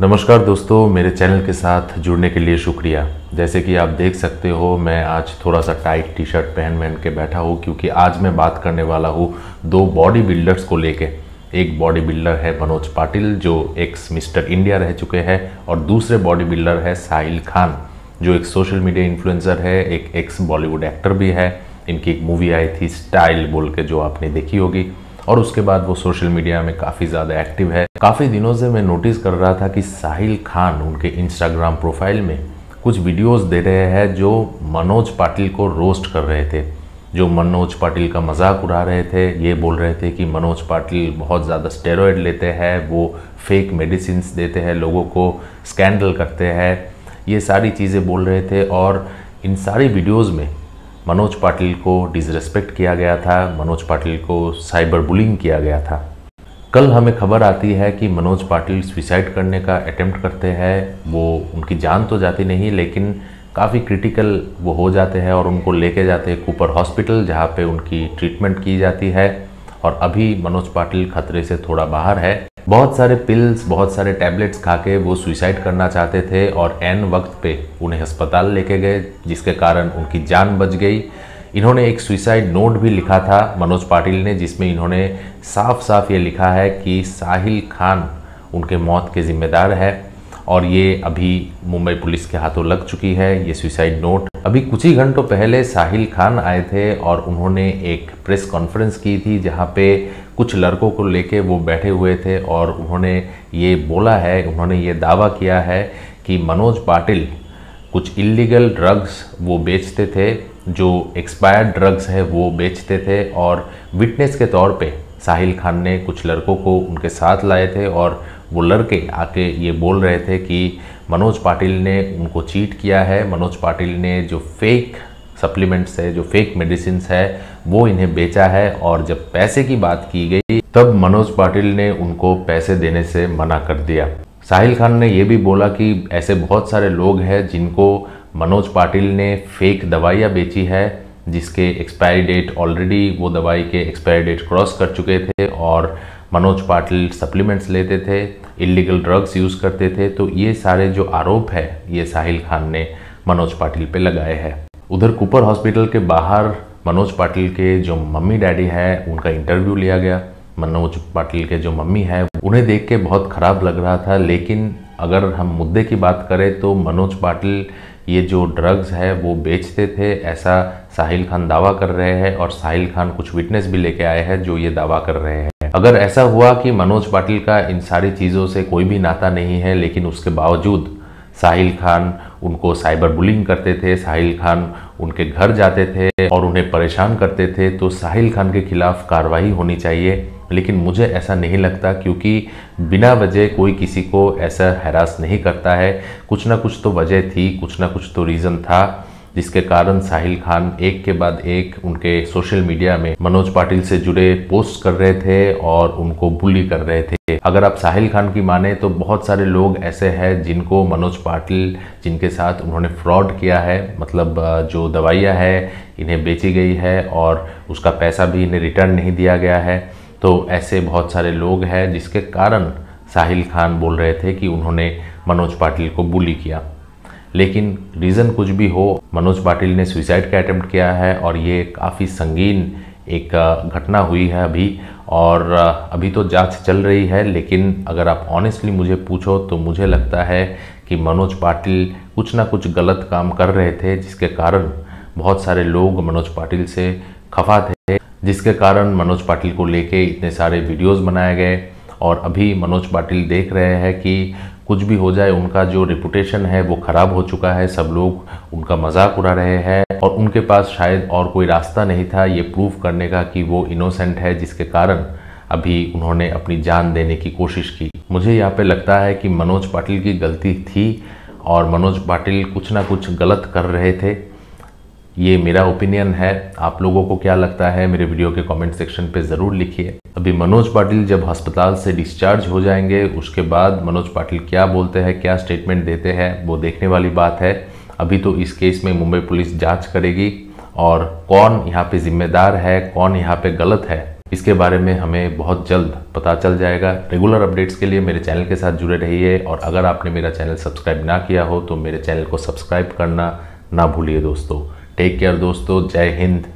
नमस्कार दोस्तों, मेरे चैनल के साथ जुड़ने के लिए शुक्रिया। जैसे कि आप देख सकते हो, मैं आज थोड़ा सा टाइट टी शर्ट पहन पहन के बैठा हूँ, क्योंकि आज मैं बात करने वाला हूँ दो बॉडी बिल्डर्स को लेके। एक बॉडी बिल्डर है मनोज पाटिल, जो एक्स मिस्टर इंडिया रह चुके हैं, और दूसरे बॉडी बिल्डर है साहिल खान, जो एक सोशल मीडिया इन्फ्लुएंसर है, एक एक्स बॉलीवुड एक्टर भी है। इनकी एक मूवी आई थी स्टाइल बोल के, जो आपने देखी होगी, और उसके बाद वो सोशल मीडिया में काफ़ी ज़्यादा एक्टिव है। काफ़ी दिनों से मैं नोटिस कर रहा था कि साहिल खान उनके इंस्टाग्राम प्रोफ़ाइल में कुछ वीडियोस दे रहे हैं जो मनोज पाटिल को रोस्ट कर रहे थे। जो मनोज पाटिल का मज़ाक उड़ा रहे थे, ये बोल रहे थे कि मनोज पाटिल बहुत ज़्यादा स्टेरॉयड लेते हैं, वो फेक मेडिसिन देते हैं, लोगों को स्कैंडल करते हैं। ये सारी चीज़ें बोल रहे थे और इन सारी वीडियोज़ में मनोज पाटिल को डिसरेस्पेक्ट किया गया था, मनोज पाटिल को साइबर बुलिंग किया गया था। कल हमें खबर आती है कि मनोज पाटिल सुसाइड करने का अटेम्प्ट करते हैं। वो, उनकी जान तो जाती नहीं, लेकिन काफ़ी क्रिटिकल वो हो जाते हैं और उनको लेके जाते हैं कूपर हॉस्पिटल जहाँ पे उनकी ट्रीटमेंट की जाती है। और अभी मनोज पाटिल खतरे से थोड़ा बाहर है। बहुत सारे पिल्स बहुत सारे टैबलेट्स खा के वो सुइसाइड करना चाहते थे और एन वक्त पे उन्हें अस्पताल लेके गए, जिसके कारण उनकी जान बच गई। इन्होंने एक सुइसाइड नोट भी लिखा था मनोज पाटिल ने, जिसमें इन्होंने साफ़ साफ़ ये लिखा है कि साहिल खान उनके मौत के ज़िम्मेदार है और ये अभी मुंबई पुलिस के हाथों लग चुकी है, ये सुसाइड नोट अभी कुछ ही घंटों पहले साहिल खान आए थे और उन्होंने एक प्रेस कॉन्फ्रेंस की थी, जहाँ पे कुछ लड़कों को लेके वो बैठे हुए थे और उन्होंने ये बोला है, उन्होंने ये दावा किया है कि मनोज पाटिल कुछ इलीगल ड्रग्स वो बेचते थे, जो एक्सपायर्ड ड्रग्स है, वो बेचते थे और विटनेस के तौर पे साहिल खान ने कुछ लड़कों को उनके साथ लाए थे और वो लड़के आके ये बोल रहे थे कि मनोज पाटिल ने उनको चीट किया है। मनोज पाटिल ने जो फेक सप्लीमेंट्स है, जो फेक मेडिसिन है, वो इन्हें बेचा है और जब पैसे की बात की गई, तब मनोज पाटिल ने उनको पैसे देने से मना कर दिया। साहिल खान ने यह भी बोला कि ऐसे बहुत सारे लोग हैं जिनको मनोज पाटिल ने फेक दवाइयाँ बेची है, जिसके एक्सपायरी डेट ऑलरेडी वो दवाई के एक्सपायरी डेट क्रॉस कर चुके थे और मनोज पाटिल सप्लीमेंट्स लेते थे इलीगल ड्रग्स यूज़ करते थे। तो ये सारे जो आरोप है, ये साहिल खान ने मनोज पाटिल पे लगाए हैं। उधर कुपर हॉस्पिटल के बाहर मनोज पाटिल के जो मम्मी डैडी है, उनका इंटरव्यू लिया गया। मनोज पाटिल के जो मम्मी है, उन्हें देख के बहुत ख़राब लग रहा था। लेकिन अगर हम मुद्दे की बात करें तो मनोज पाटिल ये जो ड्रग्स है, वो बेचते थे। ऐसा साहिल खान दावा कर रहे हैं और साहिल खान कुछ विटनेस भी लेके आए हैं जो ये दावा कर रहे हैं। अगर ऐसा हुआ कि मनोज पाटिल का इन सारी चीज़ों से कोई भी नाता नहीं है, लेकिन उसके बावजूद साहिल खान उनको साइबर बुलिंग करते थे, साहिल खान उनके घर जाते थे और उन्हें परेशान करते थे तो साहिल खान के खिलाफ कार्रवाई होनी चाहिए। लेकिन मुझे ऐसा नहीं लगता क्योंकि बिना वजह कोई किसी को ऐसा हैरास नहीं करता है। कुछ ना कुछ तो वजह थी, कुछ ना कुछ तो रीज़न था, जिसके कारण साहिल खान एक के बाद एक उनके सोशल मीडिया में मनोज पाटिल से जुड़े पोस्ट कर रहे थे और उनको बुली कर रहे थे। अगर आप साहिल खान की माने तो बहुत सारे लोग ऐसे हैं जिनको मनोज पाटिल जिनके साथ उन्होंने फ्रॉड किया है मतलब जो दवाइयाँ है, इन्हें बेची गई है और उसका पैसा भी इन्हें रिटर्न नहीं दिया गया है। तो ऐसे बहुत सारे लोग हैं जिसके कारण साहिल खान बोल रहे थे कि उन्होंने मनोज पाटिल को बुली किया। लेकिन रीज़न कुछ भी हो, मनोज पाटिल ने सुसाइड का अटैम्प्ट किया है और ये काफ़ी संगीन एक घटना हुई है अभी और अभी तो जाँच चल रही है लेकिन अगर आप ऑनेस्टली मुझे पूछो तो मुझे लगता है कि मनोज पाटिल कुछ ना कुछ गलत काम कर रहे थे जिसके कारण बहुत सारे लोग मनोज पाटिल से खफा थे, जिसके कारण मनोज पाटिल को लेके इतने सारे वीडियोस बनाए गए और अभी मनोज पाटिल देख रहे हैं कि कुछ भी हो जाए, उनका जो रिपुटेशन है वो ख़राब हो चुका है, सब लोग उनका मज़ाक उड़ा रहे हैं और उनके पास शायद और कोई रास्ता नहीं था ये प्रूव करने का कि वो इनोसेंट है, जिसके कारण अभी उन्होंने अपनी जान देने की कोशिश की। मुझे यहाँ पे लगता है कि मनोज पाटिल की गलती थी और मनोज पाटिल कुछ ना कुछ गलत कर रहे थे। ये मेरा ओपिनियन है। आप लोगों को क्या लगता है? मेरे वीडियो के कमेंट सेक्शन पे ज़रूर लिखिए। अभी मनोज पाटिल जब अस्पताल से डिस्चार्ज हो जाएँगे, उसके बाद मनोज पाटिल क्या बोलते हैं, क्या स्टेटमेंट देते हैं, वो देखने वाली बात है। अभी तो इस केस में मुंबई पुलिस जाँच करेगी और कौन यहाँ पे जिम्मेदार है, कौन यहाँ पे गलत है, इसके बारे में हमें बहुत जल्द पता चल जाएगा। रेगुलर अपडेट्स के लिए मेरे चैनल के साथ जुड़े रहिए और अगर आपने मेरा चैनल सब्सक्राइब ना किया हो तो मेरे चैनल को सब्सक्राइब करना ना भूलिए दोस्तों। टेक केयर दोस्तों. जय हिंद.